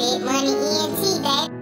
Big Money ENT, baby.